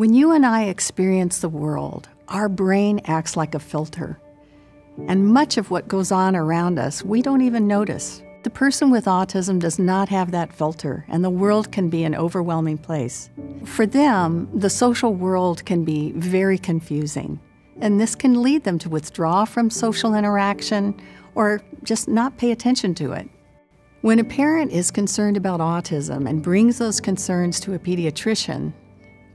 When you and I experience the world, our brain acts like a filter. And much of what goes on around us, we don't even notice. The person with autism does not have that filter, and the world can be an overwhelming place. For them, the social world can be very confusing, and this can lead them to withdraw from social interaction or just not pay attention to it. When a parent is concerned about autism and brings those concerns to a pediatrician,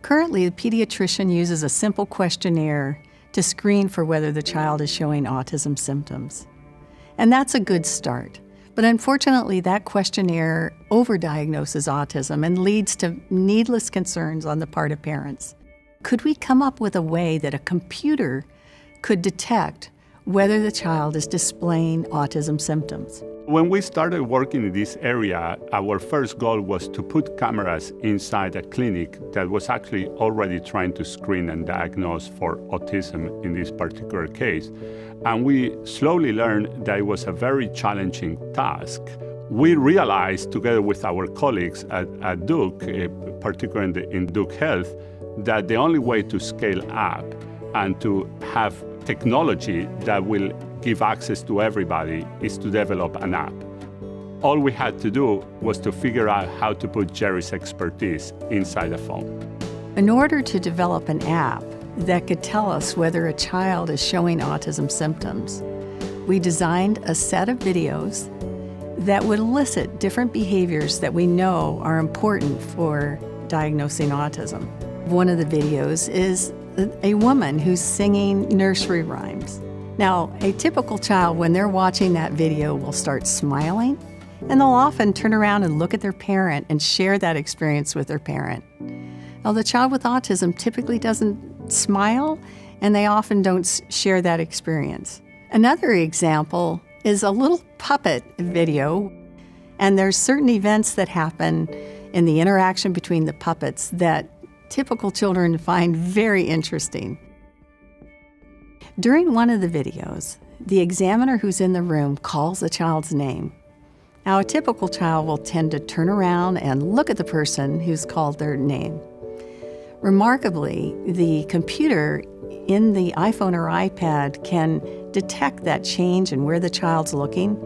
currently the pediatrician uses a simple questionnaire to screen for whether the child is showing autism symptoms. And that's a good start. But unfortunately, that questionnaire overdiagnoses autism and leads to needless concerns on the part of parents. Could we come up with a way that a computer could detect whether the child is displaying autism symptoms? When we started working in this area, our first goal was to put cameras inside a clinic that was actually already trying to screen and diagnose for autism in this particular case. And we slowly learned that it was a very challenging task. We realized, together with our colleagues at, at Duke, uh, particularly in, the, in Duke Health, that the only way to scale up and to have technology that will give access to everybody is to develop an app. All we had to do was to figure out how to put Geri's expertise inside a phone. In order to develop an app that could tell us whether a child is showing autism symptoms, we designed a set of videos that would elicit different behaviors that we know are important for diagnosing autism. One of the videos is a woman who's singing nursery rhymes. Now, a typical child, when they're watching that video, will start smiling, and they'll often turn around and look at their parent and share that experience with their parent. Now, the child with autism typically doesn't smile, and they often don't share that experience. Another example is a little puppet video, and there's certain events that happen in the interaction between the puppets that typical children find very interesting. During one of the videos, the examiner who's in the room calls a child's name. Now, a typical child will tend to turn around and look at the person who's called their name. Remarkably, the computer in the iPhone or iPad can detect that change in where the child's looking,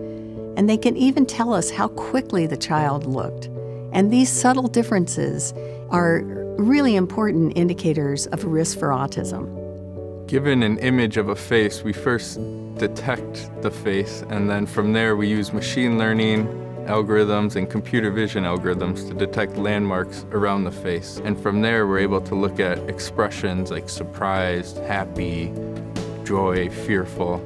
and they can even tell us how quickly the child looked. And these subtle differences are really important indicators of risk for autism. Given an image of a face, we first detect the face, and then from there we use machine learning algorithms and computer vision algorithms to detect landmarks around the face. And from there, we're able to look at expressions like surprised, happy, joy, fearful.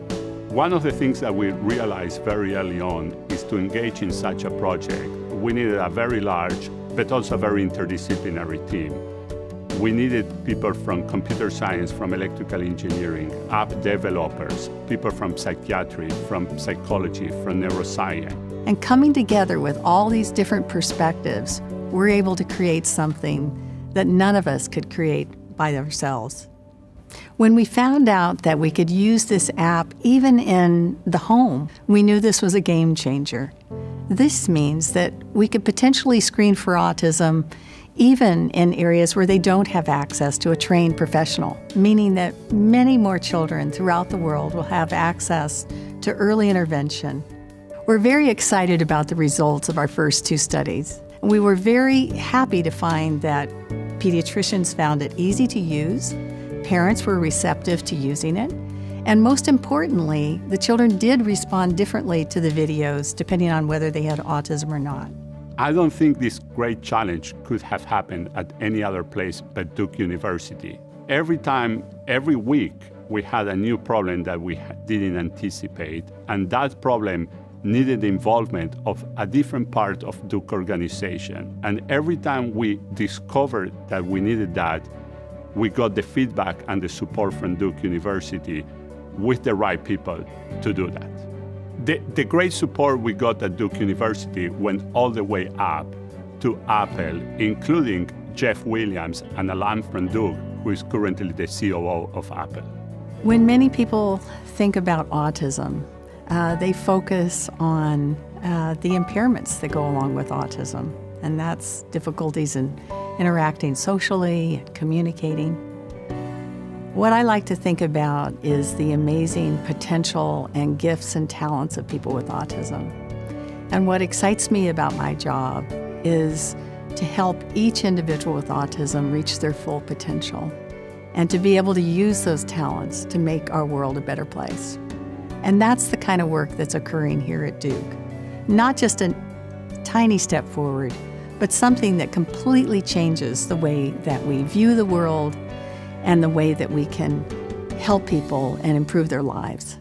One of the things that we realized very early on is to engage in such a project, we needed a very large but also very interdisciplinary team. We needed people from computer science, from electrical engineering, app developers, people from psychiatry, from psychology, from neuroscience. And coming together with all these different perspectives, we're able to create something that none of us could create by ourselves. When we found out that we could use this app even in the home, we knew this was a game changer. This means that we could potentially screen for autism even in areas where they don't have access to a trained professional, meaning that many more children throughout the world will have access to early intervention. We're very excited about the results of our first two studies. We were very happy to find that pediatricians found it easy to use, parents were receptive to using it, and most importantly, the children did respond differently to the videos depending on whether they had autism or not. I don't think this great challenge could have happened at any other place but Duke University. Every time, every week, we had a new problem that we didn't anticipate, and that problem needed the involvement of a different part of Duke organization. And every time we discovered that we needed that, we got the feedback and the support from Duke University with the right people to do that. The, the great support we got at Duke University went all the way up to Apple, including Jeff Williams, an alum from Duke, who is currently the COO of Apple. When many people think about autism, uh, they focus on uh, the impairments that go along with autism, and that's difficulties in interacting socially, communicating. What I like to think about is the amazing potential and gifts and talents of people with autism. And what excites me about my job is to help each individual with autism reach their full potential and to be able to use those talents to make our world a better place. And that's the kind of work that's occurring here at Duke. Not just a tiny step forward, but something that completely changes the way that we view the world and the way that we can help people and improve their lives.